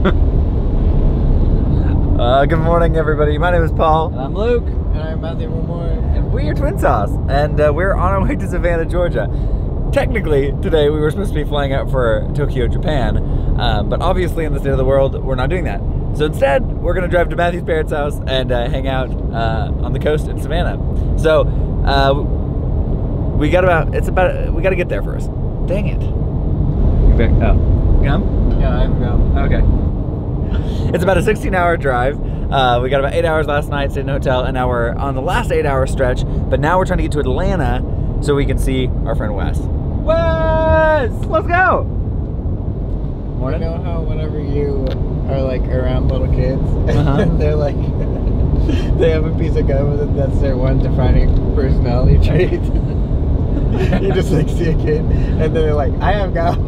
uh, good morning, everybody. My name is Paul. And I'm Luke. And I'm Matthew Moore. And we are Twin Sauce. And uh, we're on our way to Savannah, Georgia. Technically, today we were supposed to be flying out for Tokyo, Japan. Um, but obviously, in the state of the world, we're not doing that. So instead, we're going to drive to Matthew's parents' house and uh, hang out uh, on the coast in Savannah. So, uh, we got about, it's about, we got to get there first. Dang it. You back, oh. Come? Yeah, I'm gum. Okay. It's about a 16 hour drive. Uh, we got about eight hours last night, stayed in a hotel, and now we're on the last eight hour stretch. But now we're trying to get to Atlanta so we can see our friend Wes. Wes! Let's go! Morning. You know how whenever you are like around little kids, Uh-huh. they're like, they have a piece of gum and that's their one defining personality trait. you just like see a kid, and then they're like, I have gum.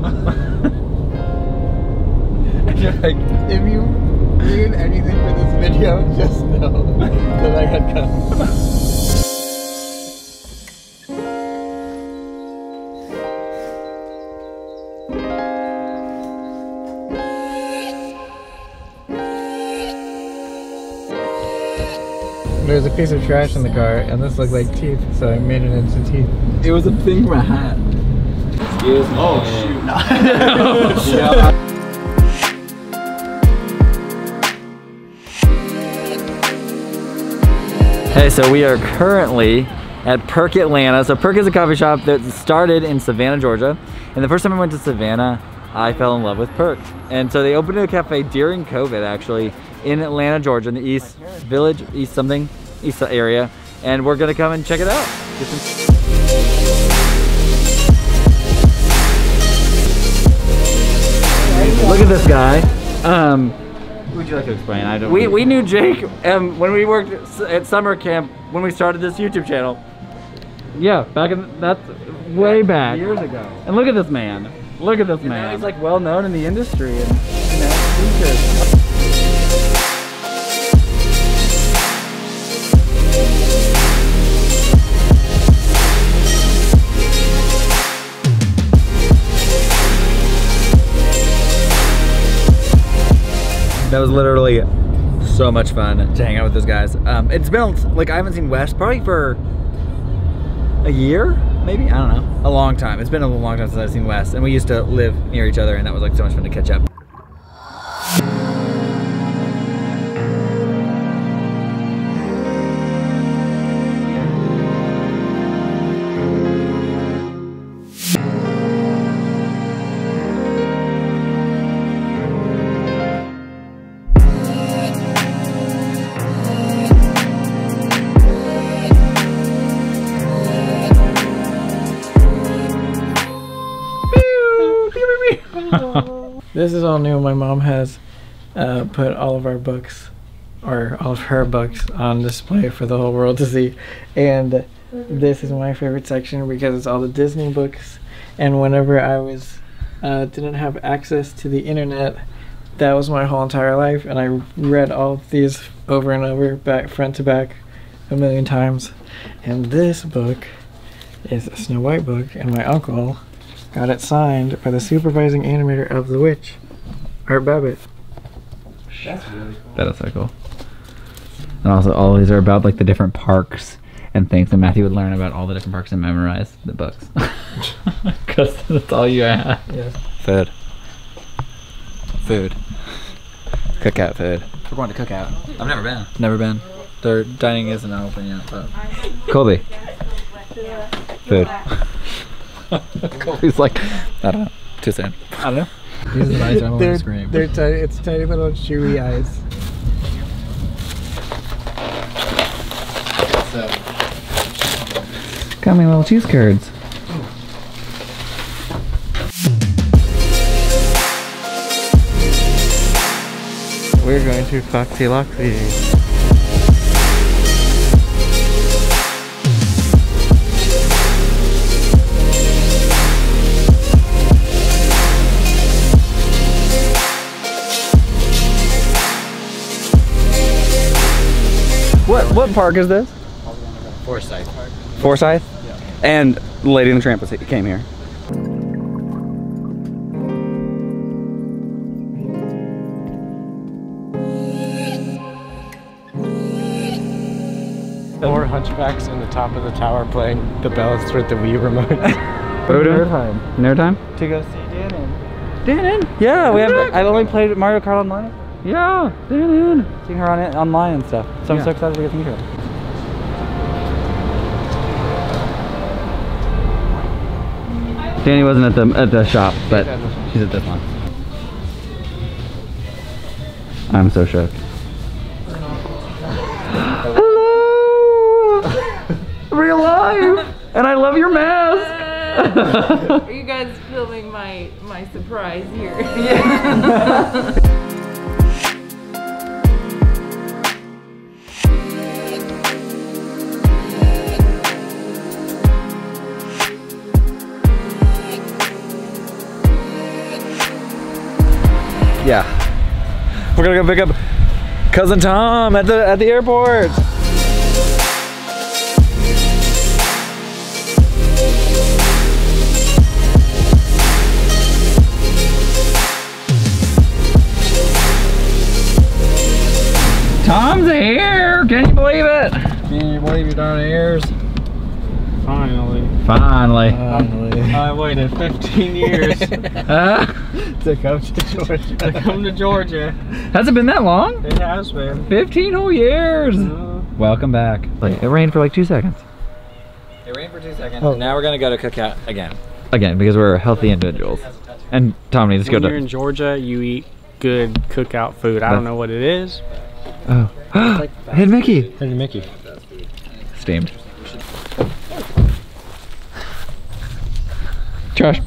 And you're like, if you ruin anything for this video, just know that I got gum. There's a piece of trash in the car, and this looked like teeth, so I made it into teeth. it was a thing from a hat. Excuse me. Oh, shoot. Hey, so we are currently at Perc Atlanta. So Perc is a coffee shop that started in Savannah, Georgia. And the first time I went to Savannah, I fell in love with Perc. And so they opened a cafe during COVID actually in Atlanta, Georgia, in the East Village, East something, East area. And we're gonna come and check it out. Look at this guy. Um, Would you like to explain? I don't. we, we knew Jake um, when we worked at summer camp when we started this YouTube channel. Yeah, back in that's way back. years ago. And look at this man. Look at this And now man. he's like well known in the industry, and you know, that was literally so much fun to hang out with those guys. Um, it's been like I haven't seen Wes probably for a year, maybe I don't know, a long time. It's been a long time since I've seen Wes, and we used to live near each other, and that was like so much fun to catch up. This is all new. My mom has uh, put all of our books, or all of her books, on display for the whole world to see. And this is my favorite section because it's all the Disney books. And whenever I was uh, didn't have access to the internet, that was my whole entire life. And I read all of these over and over, back front to back, a million times. And this book is a Snow White book, and my uncle got it signed by the supervising animator of The Witch, Art Babbitt. That is really cool. That is so cool. And also, all these are about like the different parks and things. And Matthew would learn about all the different parks and memorize the books. Because that's all you have. Yes. Food. Food. Cookout food. We're going to cookout. I've never been. Never been. Their dining isn't open yet, but. Colby. Food. Colby's like, I don't know. Too soon. I don't know. These are nice. I want to scream. They're tiny. It's tiny little chewy eyes. Got me little cheese curds. We're going to Foxy Loxy. What park is this? Forsyth. Forsyth? Yeah. And Lady and the Tramp came here. Four hunchbacks in the top of the tower playing the bells with the Wii remote. what are we doing? Nerd time. Nerd time? To go see Danon. Danon? Yeah, we have. I've only played Mario Kart Online. Yeah, Dan Seeing her on it online and stuff. So I'm so excited to get to meet her. Danny wasn't at the at the shop, but at the shop. she's at this one. I'm so shook. Hello, real life, and I love your mask. Are you guys filming my my surprise here? Yeah. We're gonna go pick up cousin Tom at the at the airport. Tom's here. Can you believe it? Can you believe your darn ears? Finally. Finally. I waited 15 years Uh, to come to Georgia. to come to Georgia. has it been that long? It has been. 15 whole years. Uh, Welcome back. Like, it rained for like two seconds. It rained for two seconds. Oh. Now we're gonna go to cookout again. Again, because we're healthy individuals. And Tom needs to go when you're in Georgia, you eat good cookout food. I don't know what it is. Oh. Hey, Mickey. Hey, Mickey. Steamed. Josh.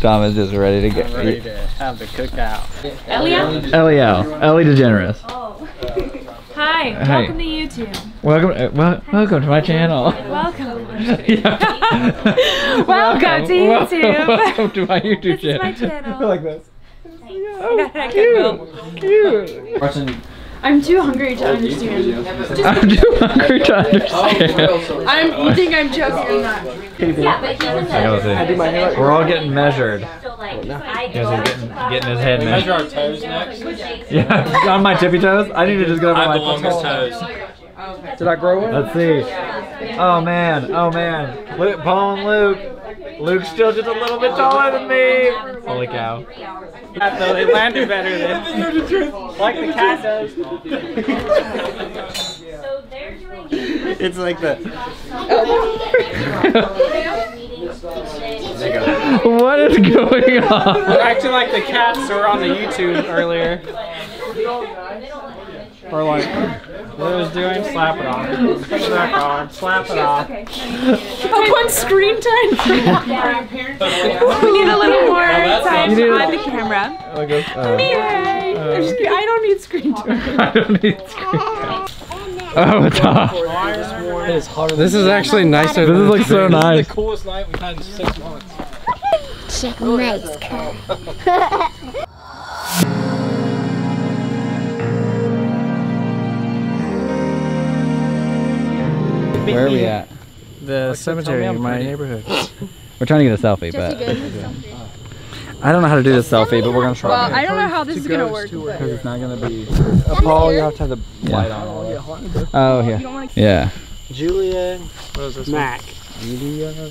Tom is just ready to get. Ready to have the cookout. Elia? Eliel. Ellie DeGeneres. Oh. Hi, Hey. welcome to YouTube. Welcome, uh, wel- welcome to my channel. Welcome. Yeah. Welcome to YouTube. Welcome to my YouTube This is my channel. channel. like this. I can Cute. Watching I'm too hungry to understand. I'm too hungry to understand. Oh, I'm. You think I'm joking or not? Yeah, but he was I gotta see. We're all getting measured. like, Guys are getting, getting his head measured. our toes next. Yeah, on my tippy toes. I need to just go over my toes. Oh, oh, Did I grow one? Let's see. Oh man, oh man. Luke, Paul and Luke. Luke's still just a little bit taller than me. Holy cow. though, they landed better than like the cat does. So they're doing It's like the what is going on? We're acting like the cats that were on the YouTube earlier. Or like what I was doing, slap it off. Slap on, slap it off. Up on screen time. we need a little more time need on a- the camera. Uh, Yay! There's- I don't need screen time. I don't need screen. Oh, it's off. This is actually nicer. This is like so nice. coolest night we've had in six months. Check Where are we at? The cemetery in my neighborhood. We're trying to get a selfie, but I don't know how to do this selfie, but we're gonna try. Well, I don't know how this is gonna work. because it's not gonna be. Uh, Paul, you have to have the light on. oh yeah, yeah. Julia, what is this? Mac.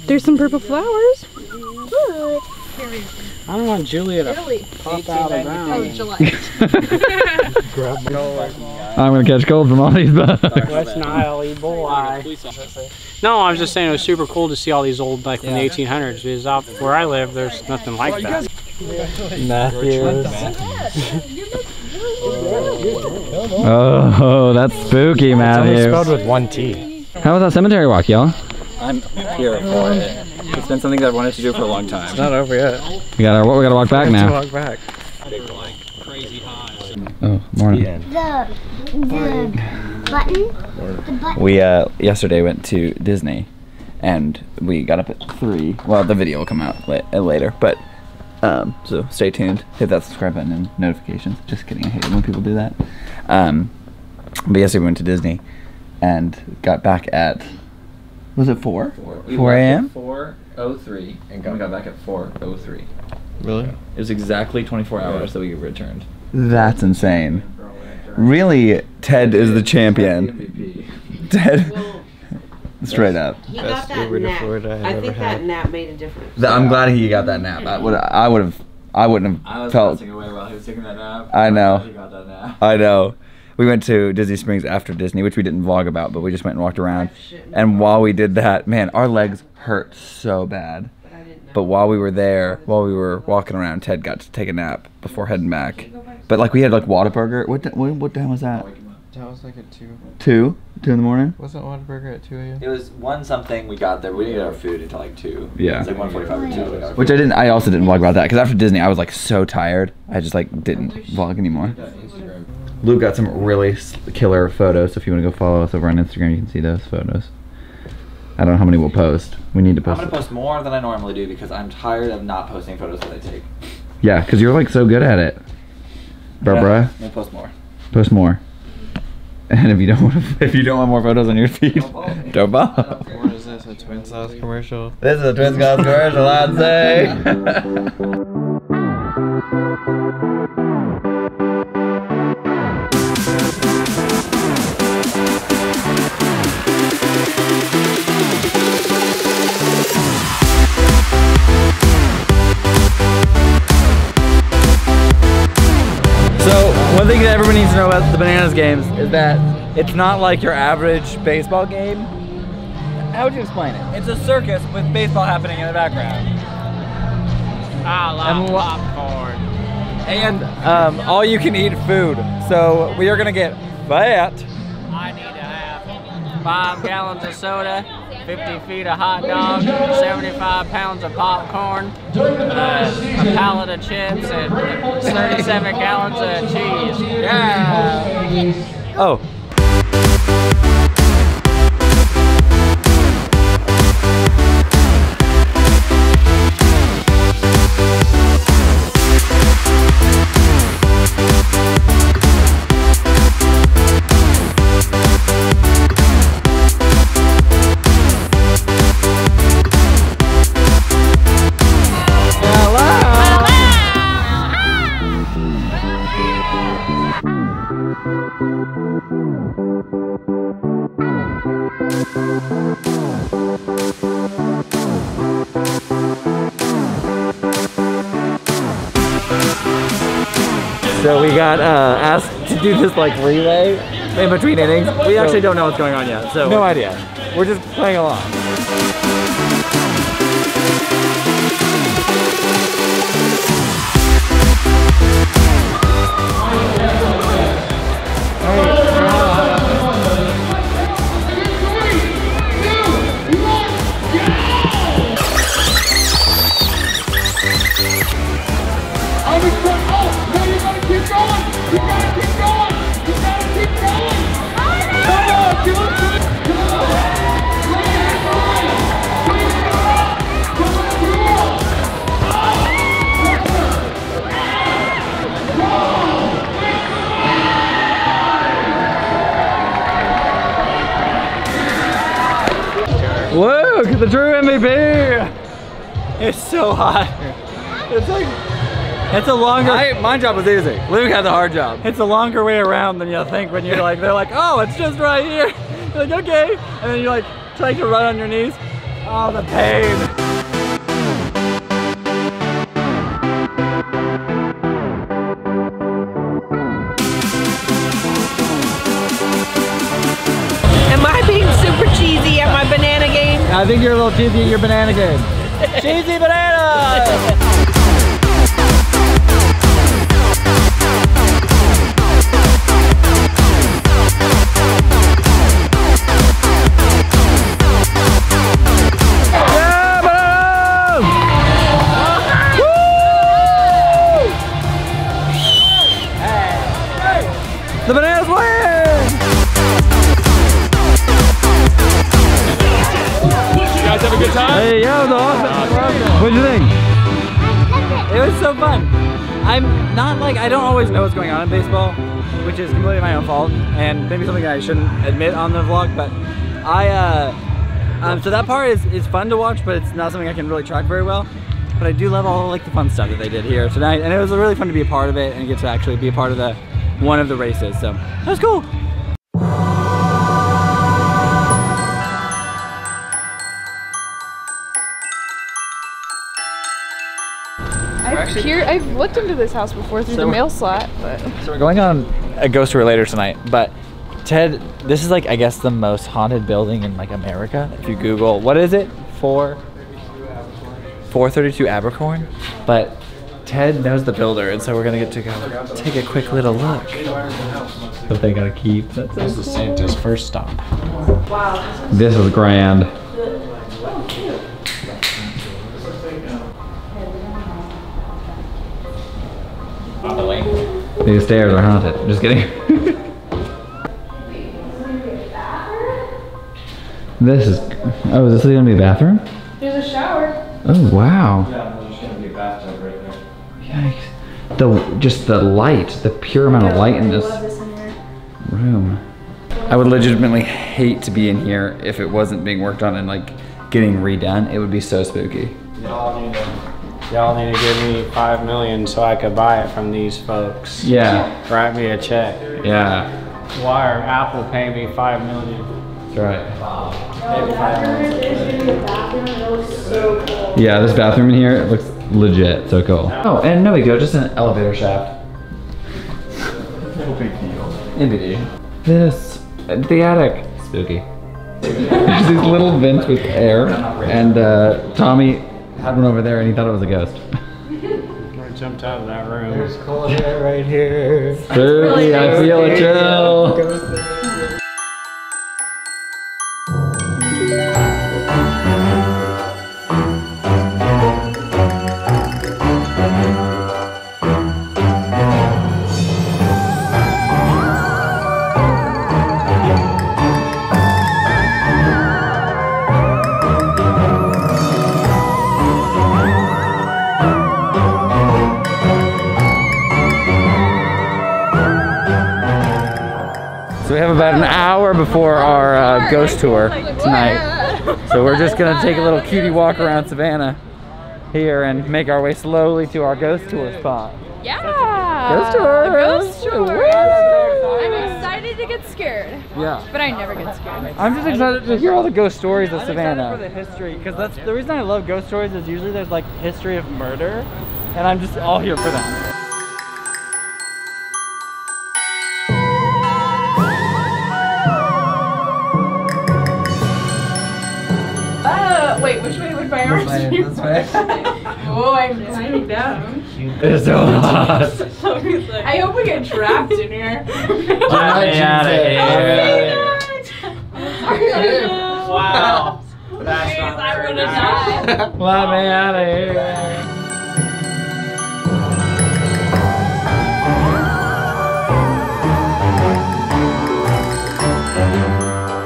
There's some purple flowers. I don't want Julia to pop out of Oh, ground. July. Oh, I'm gonna catch cold from all these bugs. West Nile, E boy. No, I was just saying it was super cool to see all these old, like from the 1800s. Because out where I live, there's nothing like that. Matthews. Oh, that's spooky, Matthew. It's spelled with one T. How was that cemetery walk, y'all? I'm here for it. It's been something that I've wanted to do for a long time. It's Not over yet. We got our, we gotta walk back To now. walk back. Oh, morning. The the button. The button. We uh yesterday went to Disney, and we got up at three. Well, the video will come out uh, later, but um, so stay tuned. Hit that subscribe button and notifications. Just kidding. I hate it when people do that. Um, but yesterday we went to Disney, and got back at was it four? Four a.m. Four oh three, and we got back at four oh three. Really? It was exactly 24 hours that we returned. That's insane. Really, Ted is the champion. Ted. Straight up. He Best got that Uber nap. Florida I've I ever think that had. nap made a difference. Th- I'm glad he got that nap. I would. I would have. I wouldn't have felt. away while he was taking that nap. I know. He got that nap. I know. We went to Disney Springs after Disney, which we didn't vlog about, but we just went and walked around. And while we did that, man, our legs hurt so bad. But I didn't know. But while we were there, while we were walking around, Ted got to take a nap before heading back. But like we had like Whataburger. What ti- what, what time was that? That was like a two. Two, two in the morning. Wasn't Whataburger at 2 a.m.? It was one something we got there. We didn't get our food until like two. Yeah. It's like one forty-five or two. we got our Which I didn't. I also didn't vlog about that because after Disney, I was like so tired. I just like didn't vlog anymore. Luke got some really killer photos. So if you want to go follow us over on Instagram, you can see those photos. I don't know how many we'll post. We need to post. I'm post. gonna post more than I normally do because I'm tired of not posting photos that I take. Yeah, because you're like so good at it, Barbara. I'm gonna post more. Post more. And if you don't want, if you don't want more photos on your feed, don't bother. What is this? A twin sauce commercial? This is a Twin Scouts commercial, I'd say. to know about the Bananas games is that it's not like your average baseball game. How would you explain it? It's a circus with baseball happening in the background. I And like wha- popcorn. And um, all you can eat food. So we are gonna get fat. I need to have five gallons of soda, 50 feet of hot dog, 75 pounds of popcorn, uh, a pallet of chips, and 37 gallons of cheese. Yeah. Oh. Got uh, asked to do this like relay in between innings. We actually don't know what's going on yet. So No idea. We're just playing along. A longer. I, my job was easy. Luke had the hard job. It's a longer way around than you think when you're like, they're like, oh, it's just right here. You're like, okay. And then you're like, trying to run on your knees. Oh, the pain. Am I being super cheesy at my banana game? I think you're a little cheesy at your banana game. cheesy banana! I don't always know what's going on in baseball, which is completely my own fault, and maybe something I shouldn't admit on the vlog, but I, uh, um, so that part is, is fun to watch, but it's not something I can really track very well. But I do love all like the fun stuff that they did here tonight, and it was really fun to be a part of it and get to actually be a part of the one of the races. So that was cool. Here, I've looked into this house before through So the mail slot, but So we're going on a ghost tour later tonight, but Ted, this is like I guess the most haunted building in like America. If you Google, what is it? Four. 432 Abercorn, but Ted knows the builder, and so we're gonna get to go take a quick little look. But they gotta keep. That's This is Santa's first stop. Wow. This is grand. These stairs are haunted. Just kidding. this is. Oh, is this gonna be a bathroom? there's a shower. Oh wow. Yeah, there's gonna be a bathtub right there. Yikes. The just the light, the pure amount of light in this room. I would legitimately hate to be in here if it wasn't being worked on and like getting redone. It would be so spooky. Y'all need to, y'all need to give me five million so I could buy it from these folks. Yeah. Write me a check. Yeah. Wire Apple pay me five million. That's right. Yeah, this bathroom in here it looks legit. So cool. Oh, and no big deal, just an elevator shaft. no big deal. No big deal. This, the attic. Spooky. There's these little vents with air, and uh, Tommy had one over there, and he thought it was a ghost. I jumped out of that room. There's cold air right here. Spooky, I feel a chill. Hour before our uh, ghost tour tonight. So we're just gonna take a little cutie walk around Savannah here and make our way slowly to our ghost tour spot. Yeah. Ghost tour. Ghost tour. I'm excited to get scared, Yeah. but I never get scared. I'm just excited to hear all the ghost stories of I'm excited for the Savannah. history because that's the reason I love ghost stories is usually there's like history of murder, and I'm just all here for that. Would my arms? Oh, I'm climbing down. It's so hot. I hope we get trapped in here. Get me out of here. Oh, Wow. That's not I very would have nice. died. Let me out of here.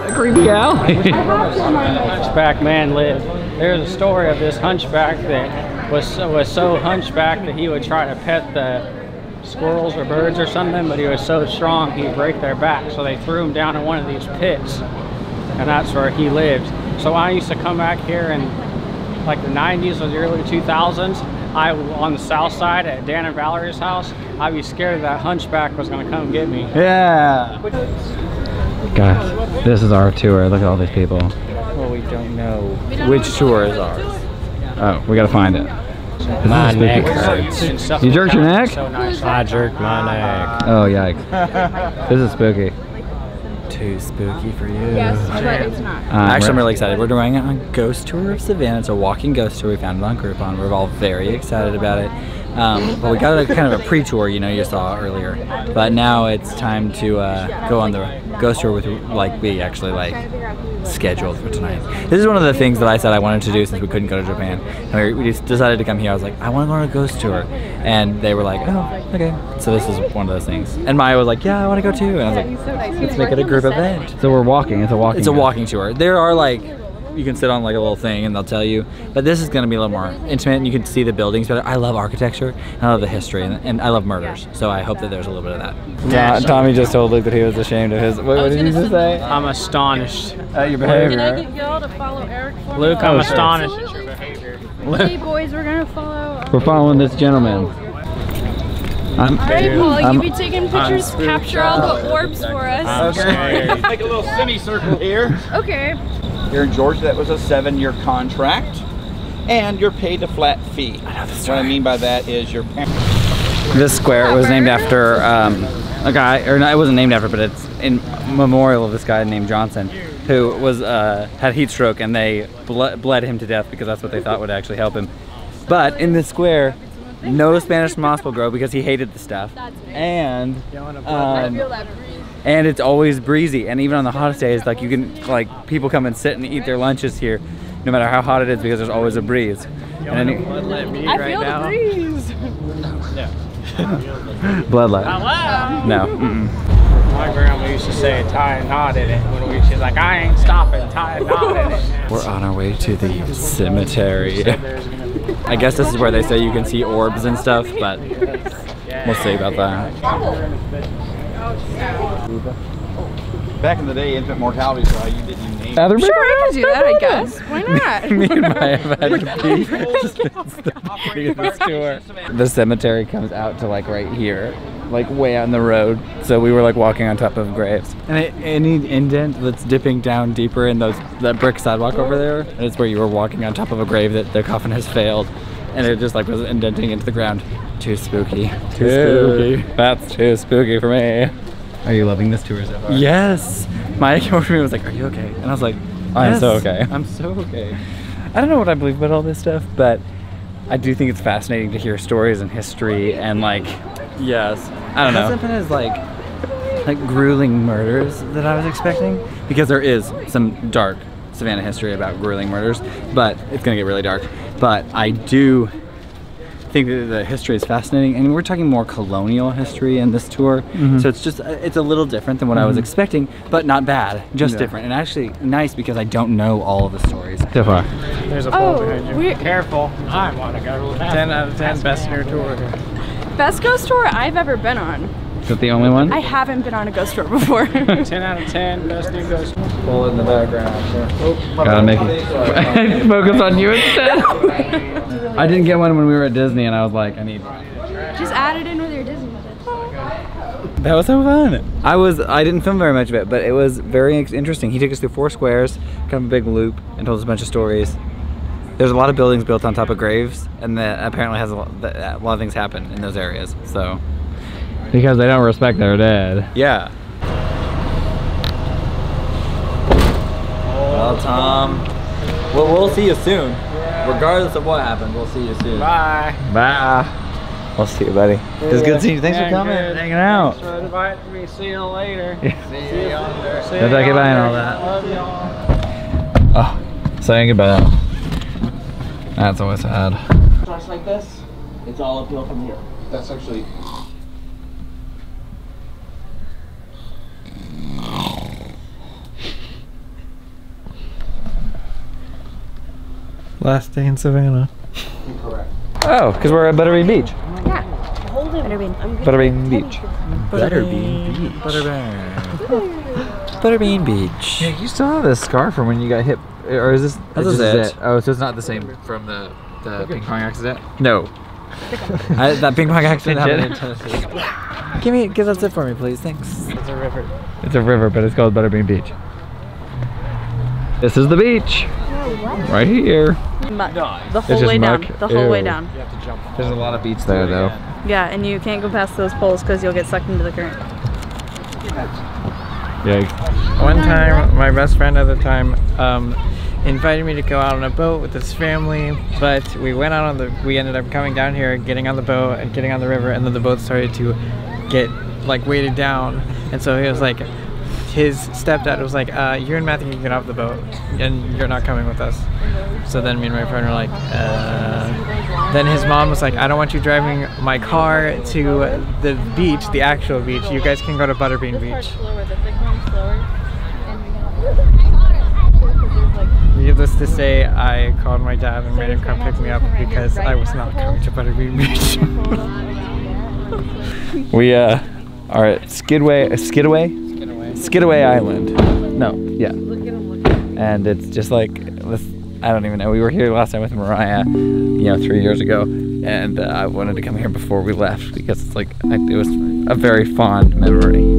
A creepy alley. hunchback man lived. There's a story of this hunchback that was was so hunchback that he would try to pet the squirrels or birds or something, but he was so strong he'd break their back. So they threw him down in one of these pits, and that's where he lived. So I used to come back here in like the 90s or the early 2000s. I on the south side at Dan and Valerie's house. I'd be scared that hunchback was gonna come get me. Yeah. Guys, this is our tour. Look at all these people. Well, we don't know. Which tour is ours? Oh, we gotta find it. My neck hurts. You jerked your neck? So nice. I jerked my neck. Oh, yikes. This is spooky. Too spooky for you. Yes, but it's not. Um, Actually, I'm really excited. We're doing it on Ghost Tour of Savannah. It's a walking ghost tour. We found it on Groupon. We're all very excited about it. Um, but we got a kind of a pre-tour, you know, you saw earlier. But now it's time to uh, go on the ghost tour with like we actually like scheduled for tonight. This is one of the things that I said I wanted to do since we couldn't go to Japan. And we, we just decided to come here. I was like, I want to go on a ghost tour, and they were like, Oh, okay. So this is one of those things. And Maya was like, Yeah, I want to go too. And I was like, Let's make it a group event. So we're walking. It's a walking. It's a walking tour. There are like, you can sit on like a little thing and they'll tell you. But this is going to be a little more intimate and you can see the buildings better. I love architecture and I love the history and, and I love murders. So I hope that there's a little bit of that. Yeah, Tommy just told Luke that he was ashamed of his. What, what did you just say? I'm astonished. At your behavior. Can I get y'all to follow Eric for Luke, I'm Oh, sure. astonished at your behavior. Hey boys, we're gonna follow. Uh, we're following this gentleman. I'm, Alright, Paul, I'm- you be taking pictures, capture all the orbs for us. Okay. Make a little semicircle here. Okay. Here in Georgia, that was a seven-year contract. and you're paid a flat fee. What I mean by that is your parents. This square was named after um, a guy, or no, it wasn't named after, but it's in memorial of this guy named Johnson, who was uh, had heat stroke, and they ble- bled him to death because that's what they thought would actually help him. But in this square, no Spanish moss will grow because he hated the stuff, and um, and it's always breezy. And even on the hottest days, like you can like people come and sit and eat their lunches here, no matter how hot it is, because there's always a breeze. And any- I feel the breeze. no. bloodlet. Hello. No. Mm-mm. My grandma used to say tie a knot in it when we, she's like, I ain't stopping, tie a knot in it. We're on our way to the cemetery. I guess this is where they say you can see orbs and stuff, but we'll see about that. Back in the day, infant mortality is why you didn't even name Other Sure, I could do that, I guess. Why not? Me and Maya have had to pee. It's the. The cemetery comes out to like right here, like way on the road. So we were like walking on top of graves. And it, any indent that's dipping down deeper in those that brick sidewalk over there, and it's where you were walking on top of a grave that the coffin has failed. And it just like was indenting into the ground. Too spooky. Too spooky. That's too spooky for me. Are you loving this tour so far? Yes. Maya came over to me and was like, Are you okay? And I was like, I'm so okay. I'm so okay. I don't know what I believe about all this stuff, but I do think it's fascinating to hear stories and history and like, yes, I don't know. Hasn't been as like, like grueling murders that I was expecting because there is some dark Savannah history about grueling murders, but it's gonna get really dark. But I do think that the history is fascinating, and we're talking more colonial history in this tour. Mhm. So it's just it's a little different than what I was Mhm. expecting, but not bad, just Yeah. different, and actually nice because I don't know all of the stories so far. There's a Oh, behind you. we- Careful. I want to go. 10 out of 10 best new tour. Best ghost tour I've ever been on. Is that the only one? I haven't been on a ghost tour before. 10 out of 10, best new ghost. Pull it in the background. Oh, gotta make it focus on you instead. I didn't get one when we were at Disney, and I was like, I need. one. Just add it in with your Disney with That was so fun. I was I didn't film very much of it, but it was very interesting. He took us through four squares, kind of a big loop, and told us a bunch of stories. There's a lot of buildings built on top of graves, and that apparently has a lot, a lot of things happen in those areas. So because they don't respect their dad. Yeah. Well, Tom, well, we'll see you soon. Regardless of what happens, we'll see you soon. Bye. Bye. We'll see you, buddy. It was good seeing you. Thanks for coming, good. hanging out. Thanks for inviting me. See you later. Yeah. See you on there. See Don't you talk about and all that. Love y'all. Oh, saying goodbye. That's always sad. Starts like this. It's all uphill from here. That's actually. Last day in Savannah. Correct. Oh, because we're at Butterbean Beach. Yeah. Butterbean. Butterbean Beach. Butterbean Beach. Butterbean. Butterbean Beach. Yeah, you still have this scar from when you got hit, or is this? This this is it. Oh, so it's not the same from the the ping pong accident. No. I, that ping pong accident happened in Tennessee. give me, give that zip for me, please. Thanks. It's a river. It's a river, but it's called Butterbean Beach. This is the beach. Right here. Muck. The whole just way down. The whole way Ew. down. There's a lot of beats there though. Yeah, and you can't go past those poles because you'll get sucked into the current. Yikes. One time, my best friend at the time um, invited me to go out on a boat with his family, but we went out on the. We ended up coming down here, getting on the boat, and getting on the river, and then the boat started to get like weighted down, and so he was like, his stepdad was like, uh, "You and Matthew can get off the boat, and you're not coming with us." So then me and my friend were like, uh, then his mom was like, I don't want you driving my car to the beach, the actual beach. You guys can go to Butterbean Beach. Needless to say, I called my dad and made him come pick me up because I was not coming to Butterbean Beach. We uh are at Skidway, Skidaway, Skidaway Island. No, yeah. And it's just like. I don't even know. We were here last time with Mariah, you know, three years ago, and uh, I wanted to come here before we left because it's like it was a very fond memory.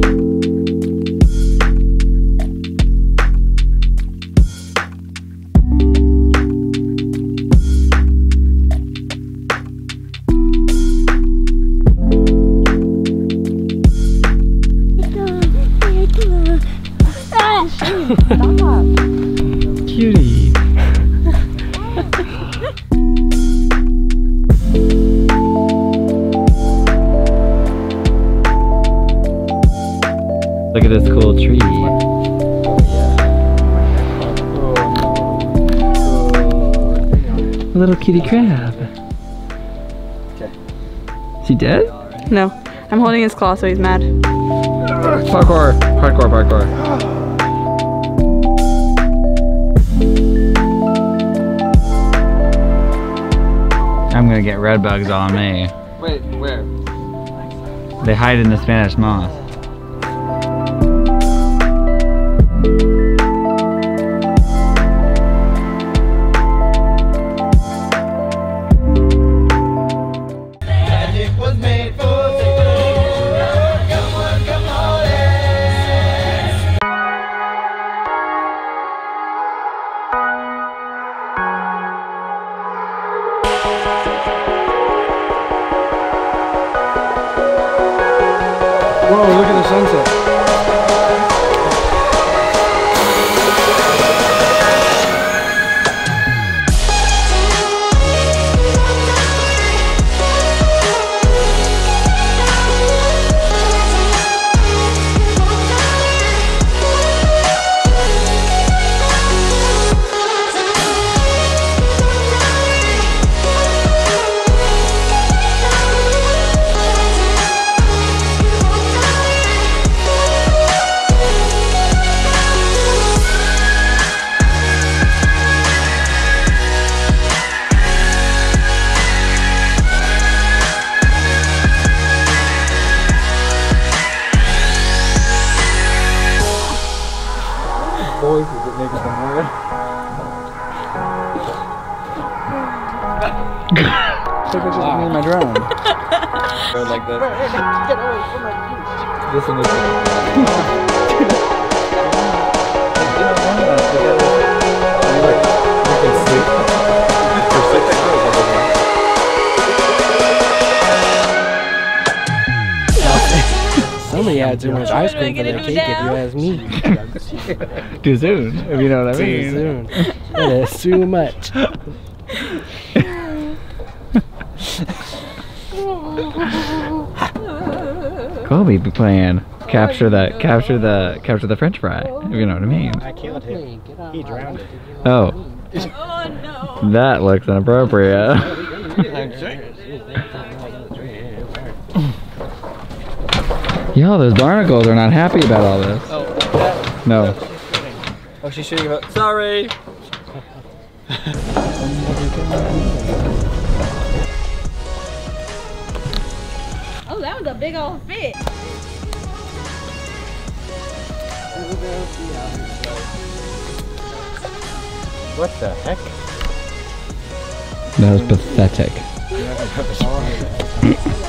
Holding his claw so he's mad. Parkour. Hardcore parkour. I'm gonna get red bugs on me. Wait, where? They hide in the Spanish moss. Cake if you ask me. Too soon, if you know what I Too mean. soon. That is too much. Kobe be playing capture the capture the capture the French fry, if you know what I mean. I killed him. He drowned it. Oh. oh that looks inappropriate. Yo, those barnacles are not happy about all this. Oh, No. oh she's shooting about. Sorry. Oh, that was a big old fit. What the heck? That was pathetic.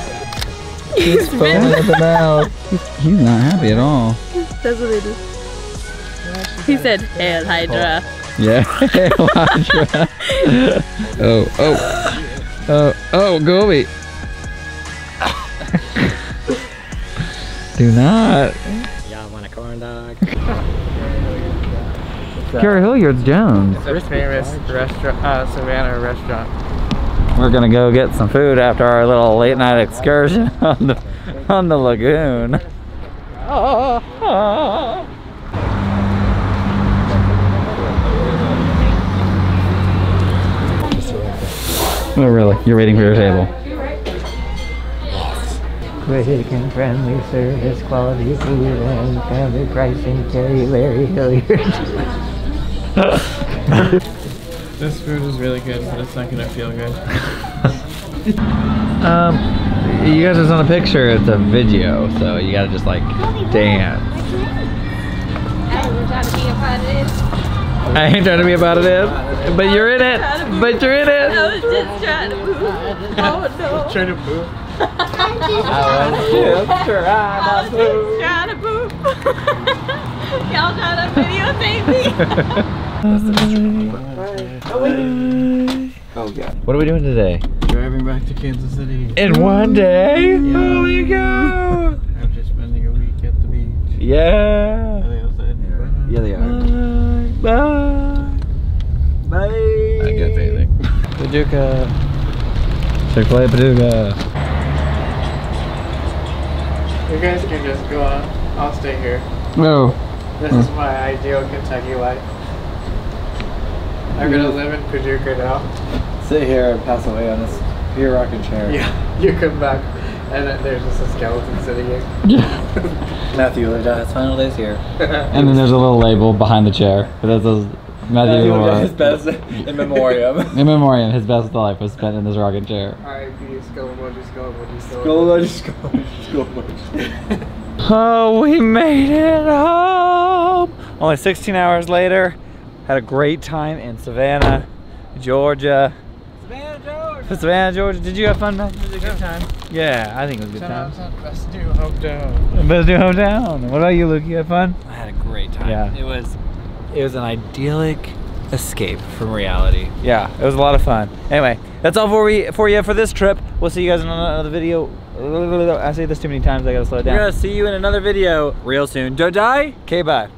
He's foaming at the mouth. He's not happy at all. That's what it is. He said, Hail Hydra. Yeah. hydra oh, oh. Oh, oh, Gobi. Do not. Y'all want a corn dog? Carey Hilliard's Jones. It's a famous restaurant, uh, Savannah restaurant. We're gonna go get some food after our little late night excursion on the on the lagoon. Oh really? You're waiting for your table. Quick and friendly service, quality food, and family pricing. Carey Larry Hilliard. this food is really good, but it's not gonna feel good. Um, you guys just on a picture. It's a video, so you gotta just like dance. I ain't trying to be about it, is, but you're in it. But you're in it. I was just trying to move. Oh no. Trying to poop. I was just trying I was just trying to poop. Y'all trying to videotape me? Oh yeah. What are we doing today? Driving back to Kansas City. In one day? Yeah. Holy cow! After spending a week at the beach. Yeah. Are they outside? Yeah, they are. Bye. Bye. Bye. I guess anything. Paducah. Chick-fil-A Paducah. You guys can just go on. I'll stay here. No. This mm. is my ideal Kentucky life. I'm gonna live in Paducah now. Sit here and pass away on this beer rocking chair. Yeah, you come back, and uh, there's just a skeleton sitting here. Matthew uh, lived out his final days here. And then there's a little label behind the chair. That says Matthew lived out Moore. his best in memoriam. In memoriam, his best life was spent in this rocking chair. R.I.P. Skullamoji, Skullamoji, Skullamoji, Skullamoji. Oh, we made it home! Only 16 hours later, had a great time in Savannah, Georgia. Savannah, Georgia. Savannah, Georgia. Did you have fun, man? It was a good time. Yeah, I think it was a good Shout time. out to Best New Hometown. Best new hometown. What about you, Luke? You had fun? I had a great time. Yeah. It was it was an idyllic escape from reality. Yeah, it was a lot of fun. Anyway, that's all for we for you for this trip. We'll see you guys in another video. I say this too many times. I gotta slow it We're gonna see you in another video real soon. Don't die. Okay, bye.